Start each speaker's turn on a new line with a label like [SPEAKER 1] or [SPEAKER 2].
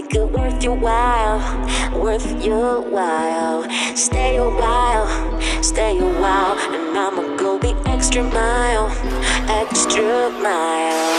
[SPEAKER 1] make it worth your while. Worth your while. Stay a while, stay a while, and I'ma go the extra mile. Extra mile.